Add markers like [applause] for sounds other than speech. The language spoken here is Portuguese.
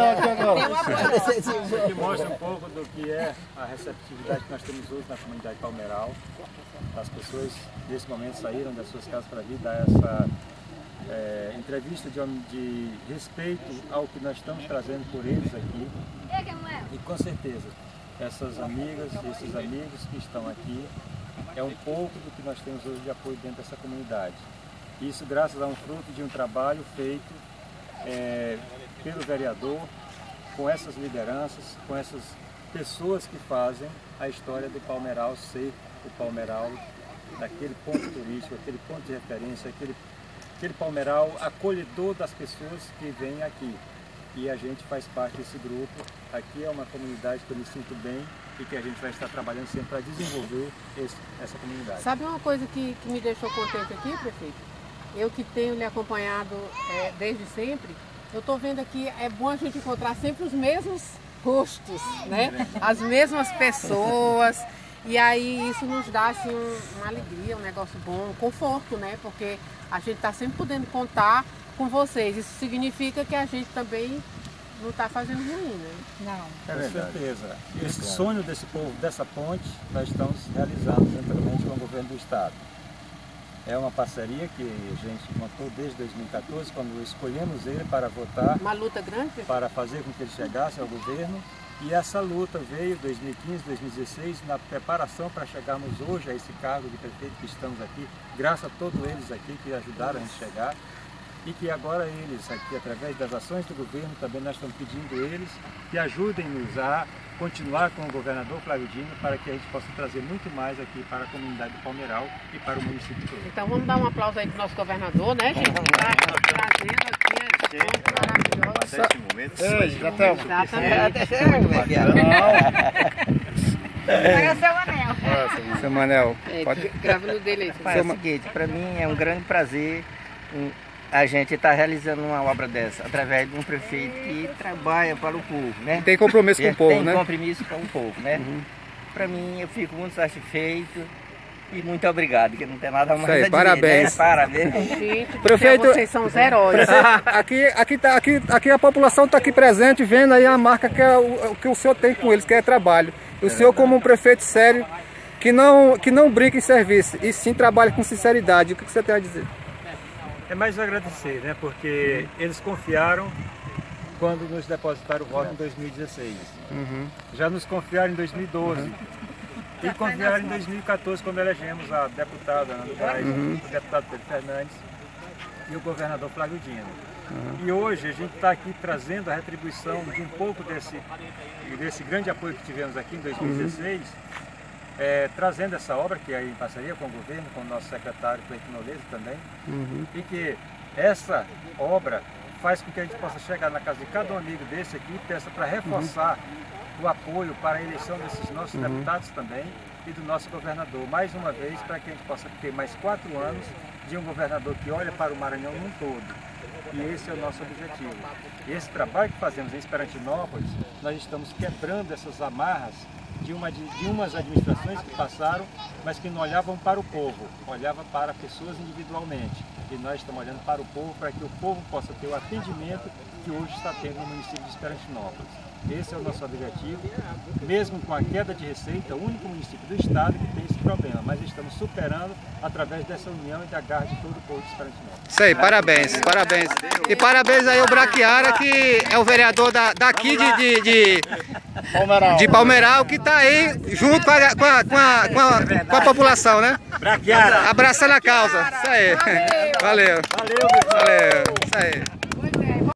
aqui agora. Isso aqui mostra um pouco do que é a receptividade que nós temos hoje na comunidade Palmeiral. As pessoas, nesse momento, saíram das suas casas para vir dar essa é, entrevista de, de respeito ao que nós estamos trazendo por eles aqui. E com certeza, essas amigas e esses amigos que estão aqui é um pouco do que nós temos hoje de apoio dentro dessa comunidade. Isso graças a um fruto de um trabalho feito é, pelo vereador, com essas lideranças, com essas pessoas que fazem a história do Palmeiral ser o Palmeiral daquele ponto turístico, aquele ponto de referência, aquele, aquele Palmeiral acolhedor das pessoas que vêm aqui. E a gente faz parte desse grupo. Aqui é uma comunidade que eu me sinto bem e que a gente vai estar trabalhando sempre para desenvolver esse, essa comunidade. Sabe uma coisa que, que me deixou contente aqui, prefeito? Eu que tenho lhe acompanhado é, desde sempre, eu estou vendo aqui, é bom a gente encontrar sempre os mesmos rostos, né? As mesmas pessoas. E aí isso nos dá assim, uma alegria, um negócio bom, um conforto, né? Porque a gente está sempre podendo contar com vocês. Isso significa que a gente também não está fazendo ruim, né? Não. É com certeza. Esse sonho desse povo, dessa ponte, nós estamos realizando juntamente com o governo do estado. É uma parceria que a gente montou desde 2014, quando escolhemos ele para votar. Uma luta grande? Para fazer com que ele chegasse ao governo. E essa luta veio 2015, 2016, na preparação para chegarmos hoje a esse cargo de prefeito que estamos aqui, graças a todos eles aqui que ajudaram a gente chegar. E que agora eles aqui, através das ações do governo, também nós estamos pedindo eles que ajudem-nos a continuar com o governador Flávio Dino para que a gente possa trazer muito mais aqui para a comunidade do Palmeiral e para o município todo. Então vamos dar um aplauso aí para o nosso governador, né, gente? Tá trazendo aqui esse maravilhoso. momento, é, já estamos. Pega seu anel. Seu Manel. Pode... Grava no dele aí. É o seguinte, para mim é um grande prazer a gente está realizando uma obra dessa através de um prefeito que trabalha para o povo, né? Tem compromisso com o povo, tem né? Tem compromisso com o povo, né? Uhum. Para mim, eu fico muito satisfeito e muito obrigado, que não tem nada mais Sei, a dizer, parabéns. Né? Parabéns. Gente, Prefeito, vocês são os heróis. [laughs] aqui, aqui, tá, aqui, aqui a população está aqui presente, vendo aí a marca que, é o, que o senhor tem com eles, que é trabalho. O é senhor, como um prefeito sério, que não, que não brinca em serviço, e sim trabalha com sinceridade. O que você tem a dizer? É mais agradecer, né? Porque eles confiaram quando nos depositaram o voto em 2016. Uhum. Já nos confiaram em 2012. Uhum. E confiaram em 2014, quando elegemos a deputada Ana Braz, uhum. o deputado Pedro Fernandes e o governador Flávio Dino. Uhum. E hoje a gente está aqui trazendo a retribuição de um pouco desse, desse grande apoio que tivemos aqui em 2016 é, trazendo essa obra, que é em parceria com o governo, com o nosso secretário Cleiton Noleiro também, uhum. e que essa obra faz com que a gente possa chegar na casa de cada um amigo desse aqui e peça para reforçar uhum. o apoio para a eleição desses nossos uhum. deputados também e do nosso governador, mais uma vez, para que a gente possa ter mais quatro anos de um governador que olha para o Maranhão num todo. E esse é o nosso objetivo. Esse trabalho que fazemos em Esperantinópolis, nós estamos quebrando essas amarras de, uma, de, umas administrações que passaram, mas que não olhavam para o povo, olhavam para pessoas individualmente. E nós estamos olhando para o povo para que o povo possa ter o atendimento que hoje está tendo no município de Esperantinópolis. Esse é o nosso objetivo, mesmo com a queda de receita, o único município do estado que tem esse problema, mas estamos superando através dessa união e da garra de todo o povo de Esperantinópolis. Isso aí, parabéns, parabéns. E parabéns aí ao Braquiara, que é o vereador da, daqui de, de, de, Palmeiral. de Palmeiral, que está aí junto com a, com, a, com, a, com, a, com a população, né? Braquiara. Abraçando a causa. Isso aí. Valeu. Valeu, Valeu. Isso aí.